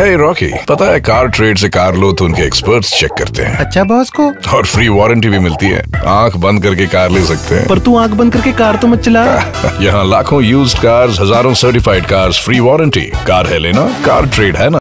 हे Rocky पता है car trade से कार लो तो उनके एक्सपर्ट्स चेक करते हैं। अच्छा बॉस को? और फ्री वारंटी भी मिलती है। आँख बंद करके कार ले सकते हैं। पर तू आँख बंद करके कार तो मत चला। यहाँ लाखों यूज्ड कार्स हज़ारों certified cars free warranty car है लेना कार ट्रेड है ना।